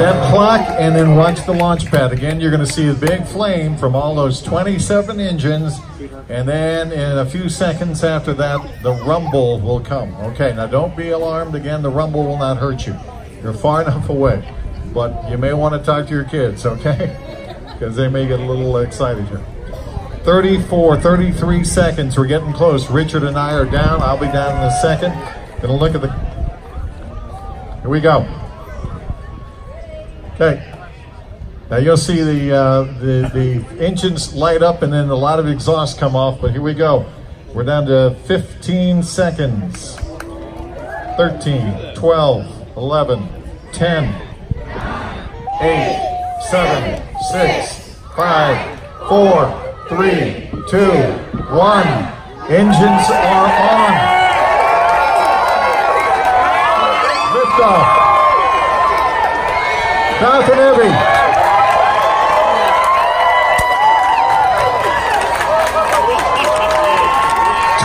Dead clock, and then watch the launch pad. Again, you're going to see a big flame from all those 27 engines, and then in a few seconds after that, the rumble will come. Okay, now don't be alarmed. Again, the rumble will not hurt you. You're far enough away, but you may want to talk to your kids, okay? Because they may get a little excited here. 34, 33 seconds. We're getting close. Richard and I are down. I'll be down in a second. Gonna look at the. Here we go. Okay. Now you'll see the, uh, the the engines light up and then a lot of exhaust come off. But here we go. We're down to 15 seconds. 13, 12, 11, 10, 8, 7, 6, 5, 4, three, two, one. Engines are on.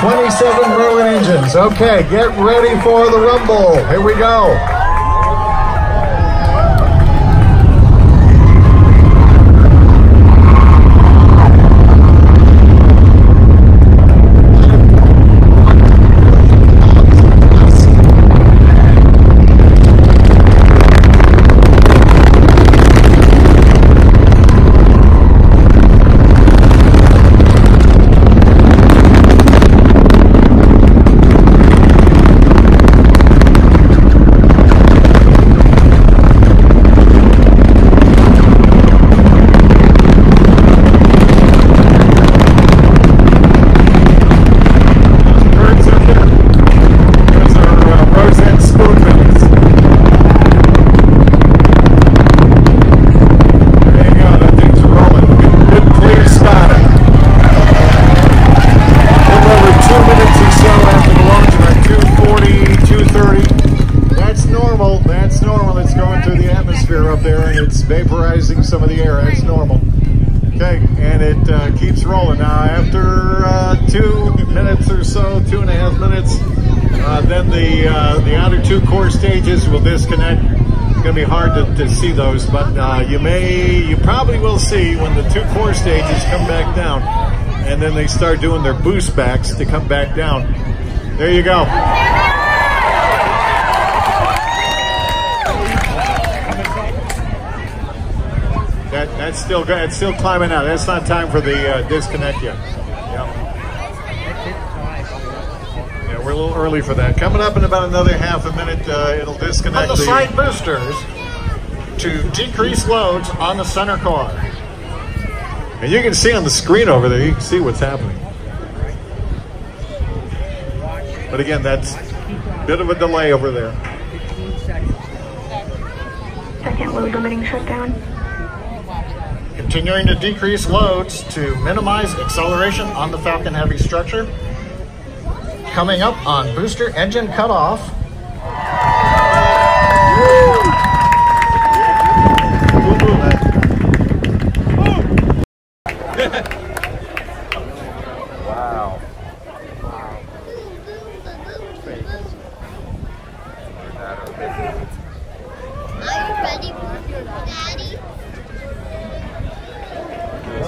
27 Merlin engines. Okay, get ready for the rumble. Here we go. Vaporizing some of the air. That's normal. Okay, and it uh, keeps rolling. Now, after uh, two minutes or so, two and a half minutes, uh, then the uh, the outer two core stages will disconnect. It's going to be hard to, to see those, but uh, you may, you probably will see when the two core stages come back down, and then they start doing their boost backs to come back down. There you go. That's still good. It's still climbing out. That's not time for the uh, disconnect yet. Yeah. yeah, we're a little early for that. Coming up in about another half a minute, uh, it'll disconnect on the, the side boosters to decrease loads on the center core. And you can see on the screen over there, you can see what's happening. But again, that's a bit of a delay over there. Second load limiting shutdown continuing to decrease loads to minimize acceleration on the Falcon Heavy structure. Coming up on booster engine cutoff.